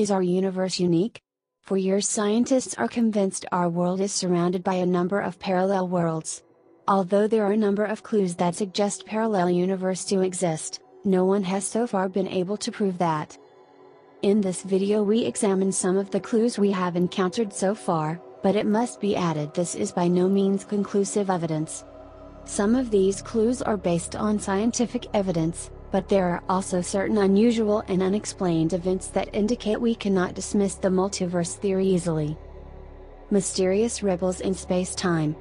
Is our universe unique? For years, scientists are convinced our world is surrounded by a number of parallel worlds. Although there are a number of clues that suggest parallel universe do exist, no one has so far been able to prove that. In this video we examine some of the clues we have encountered so far, but it must be added this is by no means conclusive evidence. Some of these clues are based on scientific evidence, but there are also certain unusual and unexplained events that indicate we cannot dismiss the multiverse theory easily. Mysterious ripples in space-time.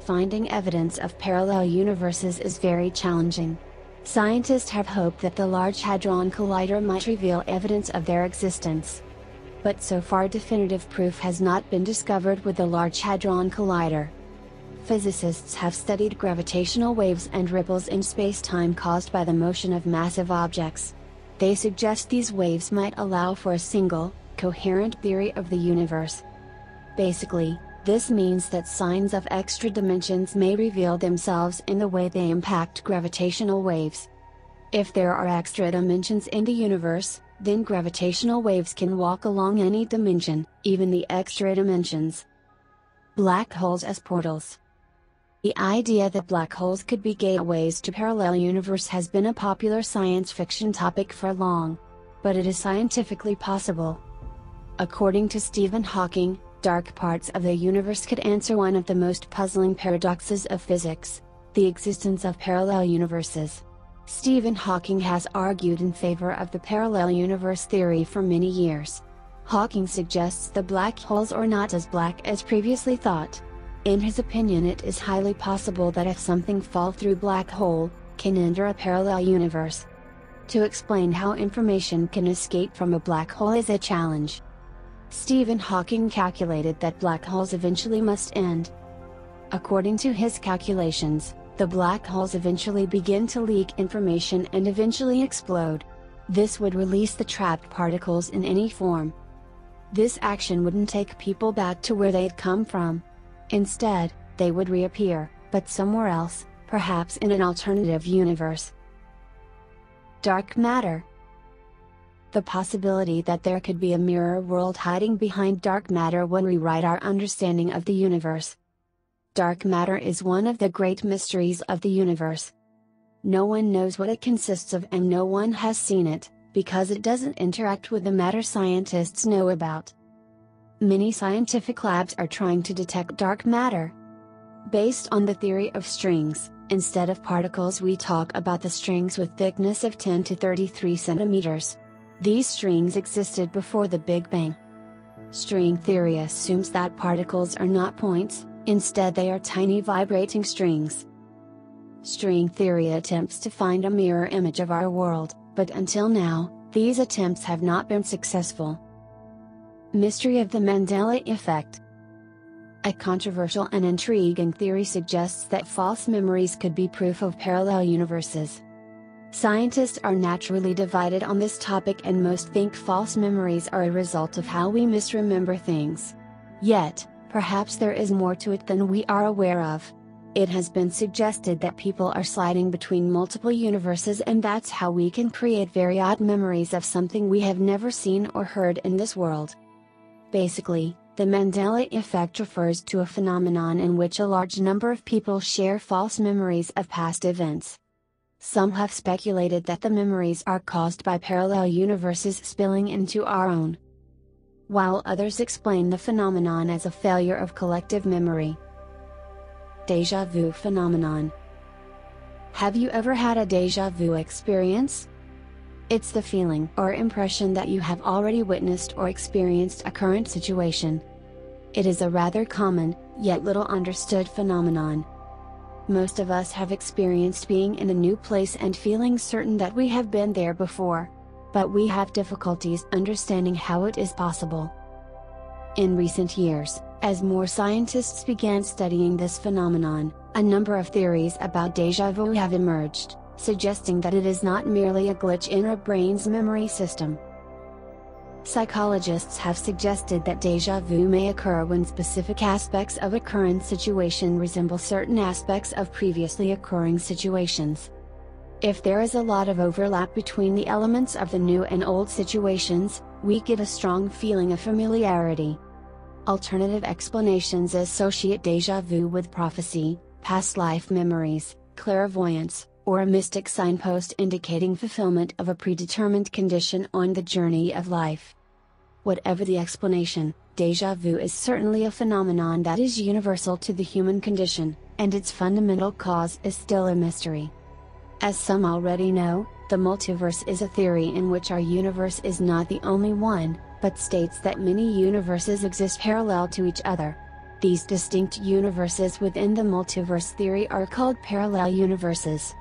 Finding evidence of parallel universes is very challenging. Scientists have hoped that the Large Hadron Collider might reveal evidence of their existence. But so far definitive proof has not been discovered with the Large Hadron Collider. Physicists have studied gravitational waves and ripples in space-time caused by the motion of massive objects. They suggest these waves might allow for a single, coherent theory of the universe. Basically, this means that signs of extra dimensions may reveal themselves in the way they impact gravitational waves. If there are extra dimensions in the universe, then gravitational waves can walk along any dimension, even the extra dimensions. Black holes as portals. The idea that black holes could be gateways to parallel universe has been a popular science fiction topic for long. But it is scientifically possible. According to Stephen Hawking, dark parts of the universe could answer one of the most puzzling paradoxes of physics the existence of parallel universes. Stephen Hawking has argued in favor of the parallel universe theory for many years. Hawking suggests the black holes are not as black as previously thought. In his opinion it is highly possible that if something fall through black hole, can enter a parallel universe. To explain how information can escape from a black hole is a challenge. Stephen Hawking calculated that black holes eventually must end. According to his calculations, the black holes eventually begin to leak information and eventually explode. This would release the trapped particles in any form. This action wouldn't take people back to where they'd come from. Instead, they would reappear, but somewhere else, perhaps in an alternative universe. Dark matter the possibility that there could be a mirror world hiding behind dark matter would rewrite our understanding of the universe. Dark matter is one of the great mysteries of the universe. No one knows what it consists of and no one has seen it, because it doesn't interact with the matter scientists know about. Many scientific labs are trying to detect dark matter. Based on the theory of strings, instead of particles we talk about the strings with thickness of 10 to 33 centimeters. These strings existed before the Big Bang. String theory assumes that particles are not points, instead they are tiny vibrating strings. String theory attempts to find a mirror image of our world, but until now, these attempts have not been successful. Mystery of the Mandela Effect A controversial and intriguing theory suggests that false memories could be proof of parallel universes. Scientists are naturally divided on this topic and most think false memories are a result of how we misremember things. Yet, perhaps there is more to it than we are aware of. It has been suggested that people are sliding between multiple universes and that's how we can create very odd memories of something we have never seen or heard in this world. Basically, the Mandela effect refers to a phenomenon in which a large number of people share false memories of past events. Some have speculated that the memories are caused by parallel universes spilling into our own. While others explain the phenomenon as a failure of collective memory. Deja vu phenomenon. Have you ever had a deja vu experience? It's the feeling or impression that you have already witnessed or experienced a current situation. It is a rather common, yet little understood phenomenon most of us have experienced being in a new place and feeling certain that we have been there before. But we have difficulties understanding how it is possible. In recent years, as more scientists began studying this phenomenon, a number of theories about deja vu have emerged, suggesting that it is not merely a glitch in our brain's memory system, Psychologists have suggested that deja vu may occur when specific aspects of a current situation resemble certain aspects of previously occurring situations. If there is a lot of overlap between the elements of the new and old situations, we get a strong feeling of familiarity. Alternative explanations associate deja vu with prophecy, past life memories, clairvoyance, or a mystic signpost indicating fulfillment of a predetermined condition on the journey of life. Whatever the explanation, deja vu is certainly a phenomenon that is universal to the human condition, and its fundamental cause is still a mystery. As some already know, the multiverse is a theory in which our universe is not the only one, but states that many universes exist parallel to each other. These distinct universes within the multiverse theory are called parallel universes.